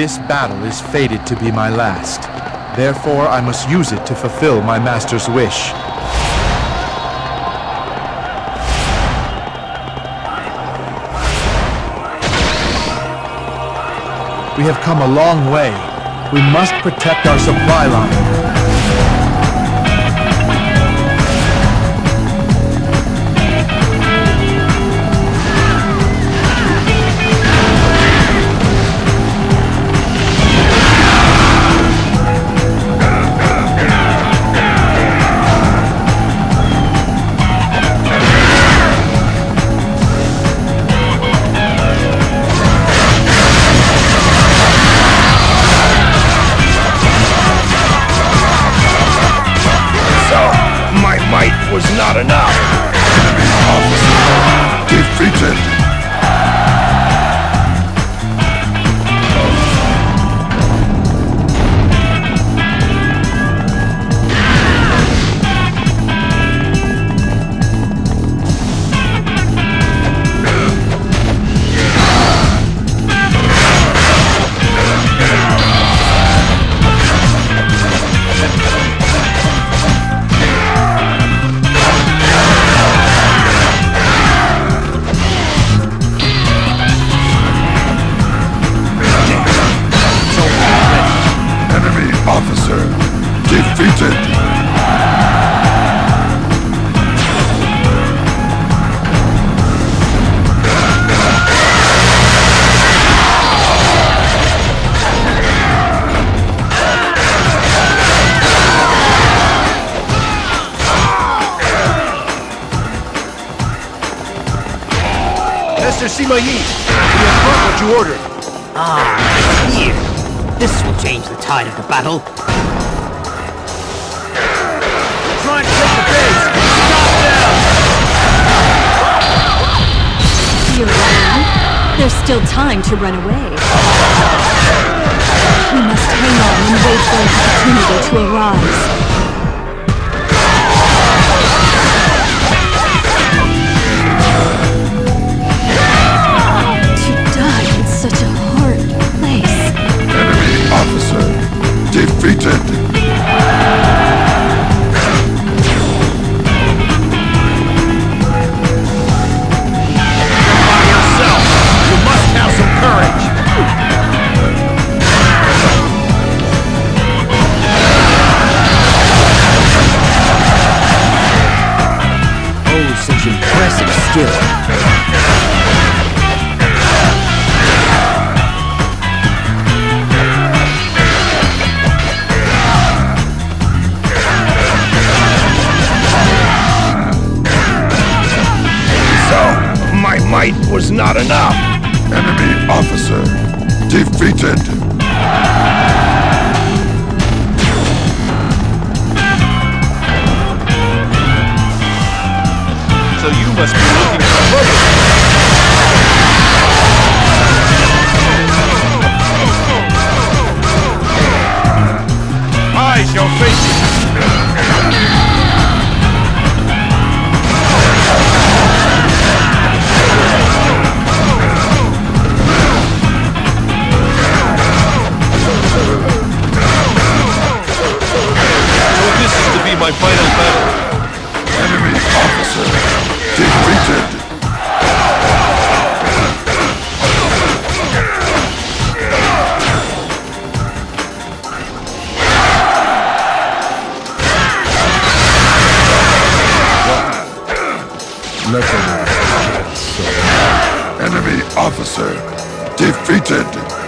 This battle is fated to be my last. Therefore, I must use it to fulfill my master's wish. We have come a long way. We must protect our supply line. Master Sima Yi, we have brought what you ordered. Ah, here. This will change the tide of the battle. Trying to take the base. Stop them! You're right. There's still time to run away. We must hang on and wait for an opportunity to arise. Defeated. Might was not enough. Enemy officer defeated. So you must be looking for trouble. Enemy officer defeated.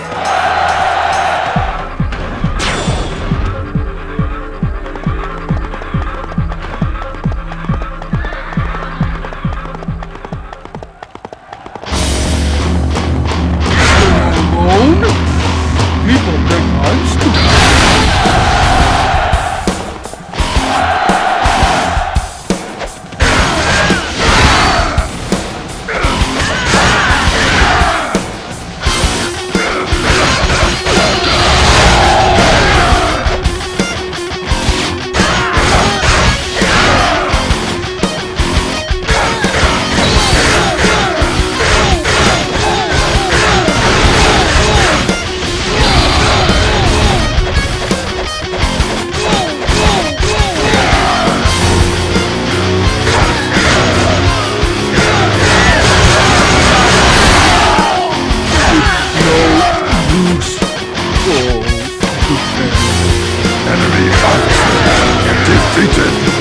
Defeated.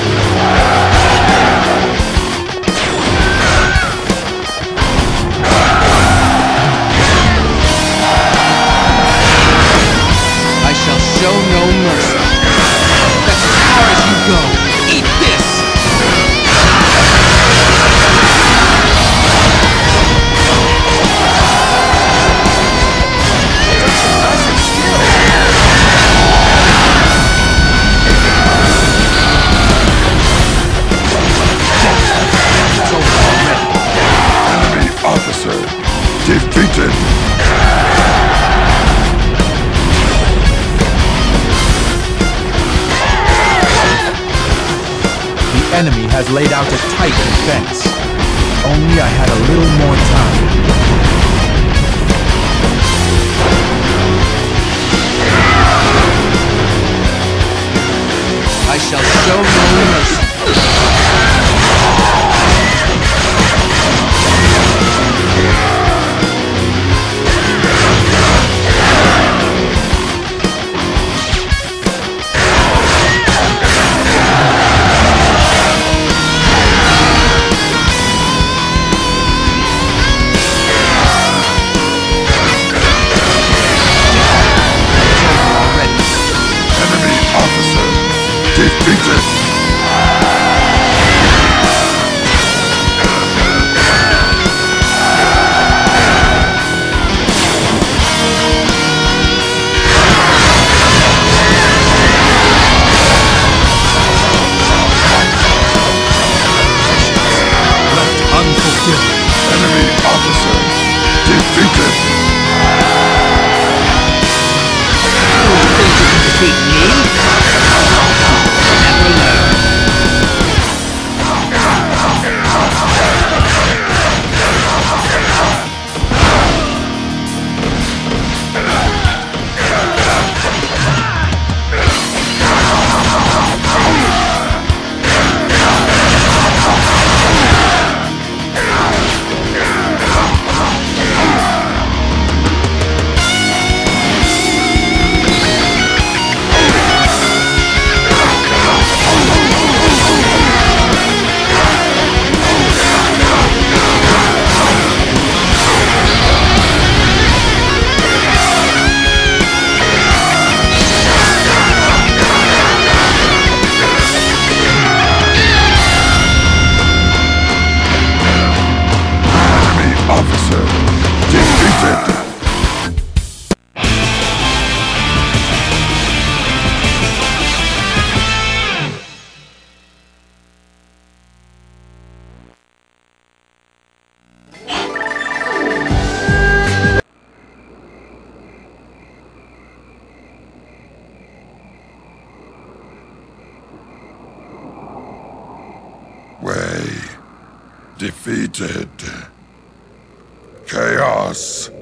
laid out a tight defense. Only I had a little more time. Think us.